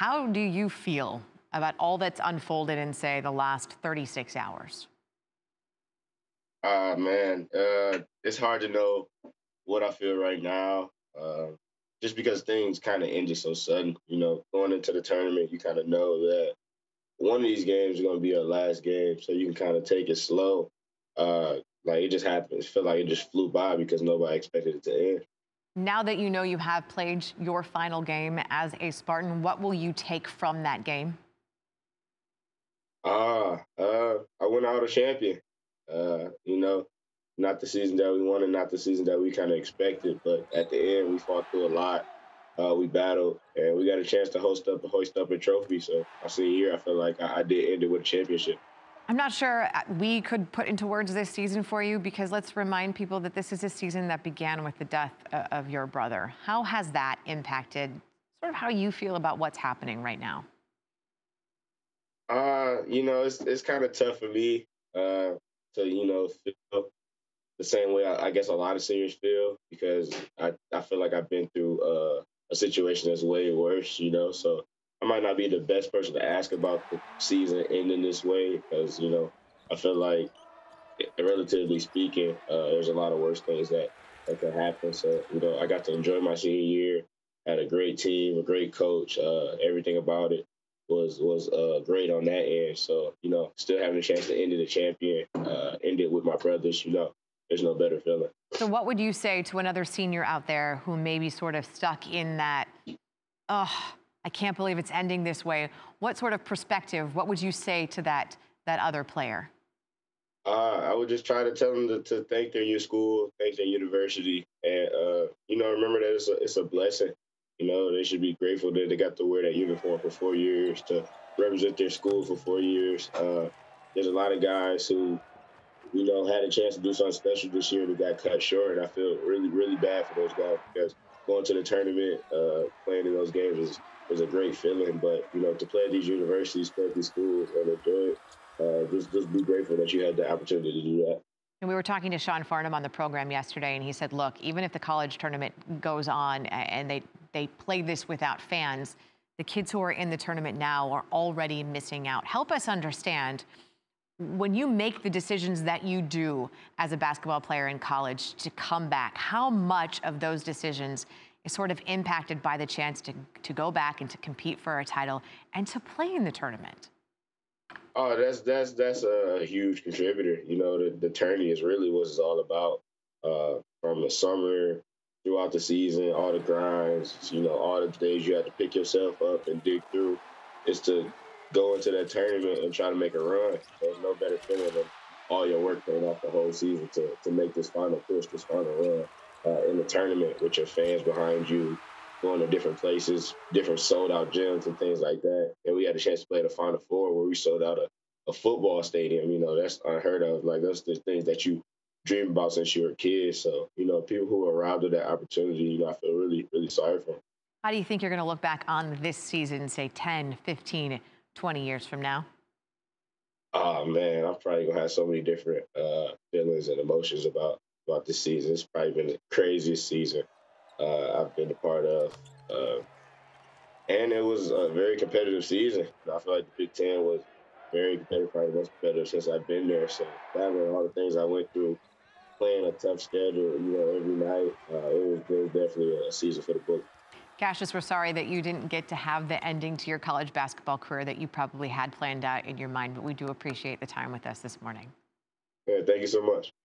How do you feel about all that's unfolded in, say, the last 36 hours? Ah, uh, man, uh, it's hard to know what I feel right now. Uh, just because things kind of ended so sudden, you know, going into the tournament, you kind of know that one of these games is going to be our last game, so you can kind of take it slow. Uh, like it just happened. It felt like it just flew by because nobody expected it to end. Now that you know you have played your final game as a Spartan, what will you take from that game? Ah, uh, I went out a champion. Uh, you know, not the season that we wanted, not the season that we kind of expected, but at the end, we fought through a lot. Uh, we battled, and we got a chance to host up, hoist up a trophy. So I see here, I feel like I, I did end it with a championship. I'm not sure uh, we could put into words this season for you because let's remind people that this is a season that began with the death uh, of your brother. How has that impacted sort of how you feel about what's happening right now? Uh, you know, it's it's kind of tough for me uh, to you know feel the same way I, I, guess a lot of seniors feel because I I feel like I've been through uh, a situation that's way worse, you know. So I might not be the best person to ask about the season ending this way because you know I feel like, relatively speaking, uh, there's a lot of worse things that that could happen. So you know I got to enjoy my senior year, had a great team, a great coach, uh, everything about it was was uh, great on that end. So you know, still having a chance to end it a champion, uh, end it with my brothers, you know, there's no better feeling. So what would you say to another senior out there who may be sort of stuck in that? Oh, I can't believe it's ending this way. What sort of perspective, what would you say to that, that other player? Uh, I would just try to tell them to, to thank their school, thank their university, and uh, you know, remember that it's a it's a blessing. You know, they should be grateful that they got to wear that uniform for four years to represent their school for four years. Uh, there's a lot of guys who, you know, had a chance to do something special this year that got cut short. And I feel really, really bad for those guys because going to the tournament, uh, playing in those games is was a great feeling. But you know, to play at these universities, play at these schools, and enjoy it, uh, just just be grateful that you had the opportunity to do that. And we were talking to Sean Farnham on the program yesterday, and he said, look, even if the college tournament goes on and they, they play this without fans, the kids who are in the tournament now are already missing out. Help us understand when you make the decisions that you do as a basketball player in college to come back, how much of those decisions is sort of impacted by the chance to, to go back and to compete for a title and to play in the tournament? Oh, that's that's that's a huge contributor. You know, the, the tourney is really what it's all about. Uh, from the summer throughout the season, all the grinds, you know, all the days you have to pick yourself up and dig through, is to go into that tournament and try to make a run. There's no better feeling than all your work paying off the whole season to, to make this final push, this final run uh, in the tournament with your fans behind you, going to different places, different sold out gyms and things like that. And we had a chance to play the Final Four where we sold out a, a football stadium. You know, that's unheard of. Like, that's the things that you dream about since you were a kid. So, you know, people who robbed of that opportunity, you know, I feel really, really sorry for them. How do you think you're going to look back on this season, say 10, 15, 20 years from now? Oh, man, I'm probably to have so many different uh, feelings and emotions about about this season. It's probably been the craziest season uh, I've been a part of. Uh, and it was a very competitive season. I feel like the Big Ten was very competitive, probably most competitive since I've been there. So battling all the things I went through, playing a tough schedule, you know, every night, uh, it, was, it, was, definitely a season for the book. Cassius, we're sorry that you didn't get to have the ending to your college basketball career that you probably had planned out in your mind, but we do appreciate the time with us this morning. Yeah, thank you so much.